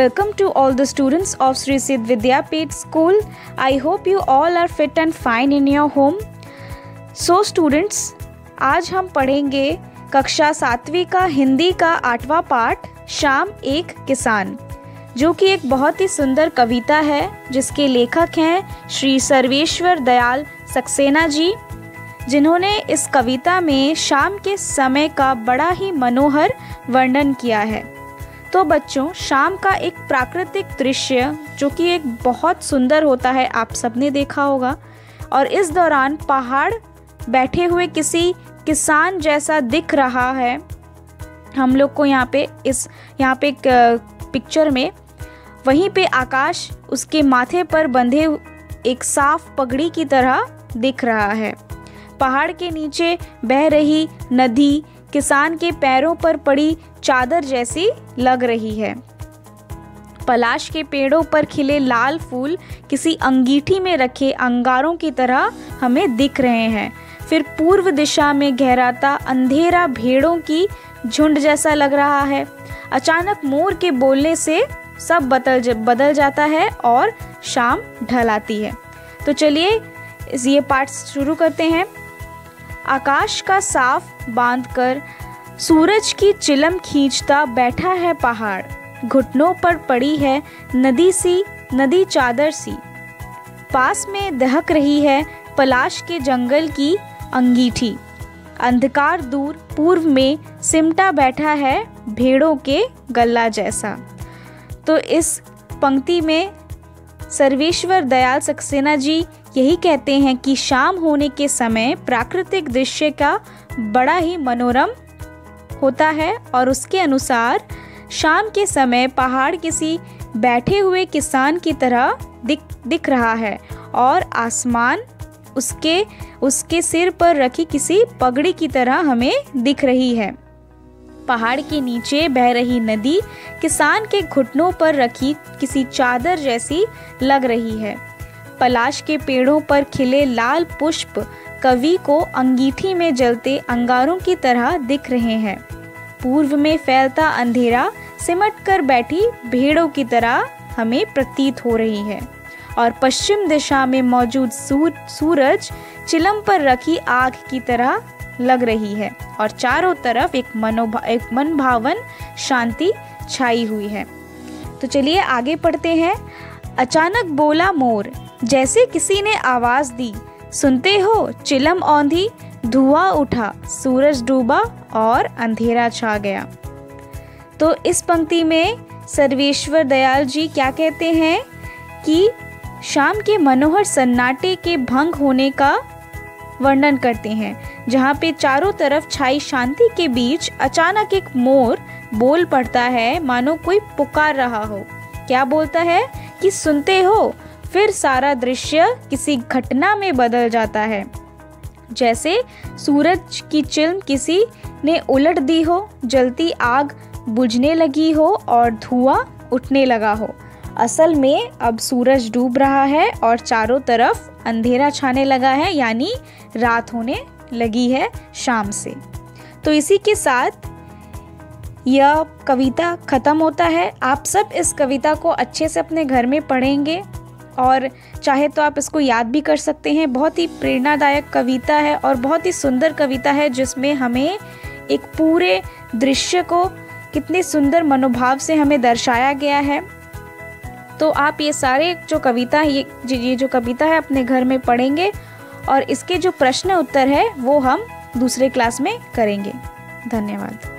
Welcome to all the students of Sri Siddh Vidyapit School. I hope you all are fit and fine in your home. So students, आज हम पढ़ेंगे कक्षा सातवीं का हिंदी का आठवां पाठ शाम एक किसान जो कि एक बहुत ही सुंदर कविता है जिसके लेखक हैं श्री सर्वेश्वर दयाल सक्सेना जी जिन्होंने इस कविता में शाम के समय का बड़ा ही मनोहर वर्णन किया है तो बच्चों, शाम का एक प्राकृतिक दृश्य, जो कि एक बहुत सुंदर होता है, आप सबने देखा होगा। और इस दौरान पहाड़ बैठे हुए किसी किसान जैसा दिख रहा है। हम लोग को यहाँ पे इस, यहाँ पे पिक्चर में वहीं पे आकाश उसके माथे पर बंधे एक साफ़ पगड़ी की तरह दिख रहा है। पहाड़ के नीचे बह रही नदी किसान के पैरों पर पड़ी चादर जैसी लग रही है। पलाश के पेड़ों पर खिले लाल फूल किसी अंगीठी में रखे अंगारों की तरह हमें दिख रहे हैं। फिर पूर्व दिशा में गहराता अंधेरा भेड़ों की झुंड जैसा लग रहा है। अचानक मोर के बोलने से सब बदल बदल जाता है और शाम ढल आती है। तो चलिए ये पाठ शुरू करते हैं। आकाश का साफ़ बांधकर सूरज की चिलम खींचता बैठा है पहाड़। घुटनों पर पड़ी है नदी सी, नदी चादर सी। पास में दहक रही है पलाश के जंगल की अंगीठी। अंधकार दूर पूर्व में सिमटा बैठा है भेड़ों के गला जैसा। तो इस पंक्ति में सर्वेश्वर दयाल सक्सेना जी यही कहते हैं कि शाम होने के समय प्राकृतिक दृश्य का बड़ा ही मनोरम होता है और उसके अनुसार शाम के समय पहाड़ किसी बैठे हुए किसान की तरह दिख दिख रहा है और आसमान उसके उसके सिर पर रखी किसी पगड़ी की तरह हमें दिख रही है। पहाड़ के नीचे बह रही नदी किसान के घुटनों पर रखी किसी चादर जैसी लग रही है। पलाश के पेड़ों पर खिले लाल पुष्प कवि को अंगीठी में जलते अंगारों की तरह दिख रहे हैं। पूर्व में फैलता अंधेरा सिमट कर बैठी भेड़ों की तरह हमें प्रतीत हो रही है। और पश्चिम दिशा में मौजूद सूर, सूरज चिलम पर रखी आग की तरह लग रही है और चारों तरफ़ एक मनोभा एक मन भावन शांति छाई हुई है। तो चलिए आगे पढ़ते हैं। अचानक बोला मोर जैसे किसी ने आवाज़ दी, सुनते हो, चिलम औंधी, धुआँ उठा, सूरज डूबा और अंधेरा छा गया। तो इस पंक्ति में सर्वेश्वर दयाल जी क्या कहते हैं कि शाम के मनोहर सन्नाटे के भंग होने का वर्णन करते हैं, जहाँ पे चारों तरफ़ छाई शांति के बीच अचानक एक मोर बोल पड़ता है, मानो कोई पुकार रहा हो। क्या बोलता है कि सुनते हो फिर सारा दृश्य किसी घटना में बदल जाता है। जैसे सूरज की चिल्म किसी ने उलट दी हो, जलती आग बुझने लगी हो और धुआँ उठने लगा हो। असल में अब सूरज डूब रहा है और चारों तरफ़ अंधेरा छाने लगा है, यानी रात होने लगी है शाम से। तो इसी के साथ यह कविता ख़त्म होता है। आप सब इस कविता को अच्छे से अपने घर में पढ़ेंगे। और चाहे तो आप इसको याद भी कर सकते हैं। बहुत ही प्रेरणादायक कविता है और बहुत ही सुंदर कविता है जिसमें हमें एक पूरे दृश्य को कितने सुंदर मनोभाव से हमें दर्शाया गया है। तो आप ये सारे जो कविता ये ये जो कविता है अपने घर में पढ़ेंगे और इसके जो प्रश्न उत्तर है, वो हम दूसरे क्लास में करेंगे। धन्यवाद।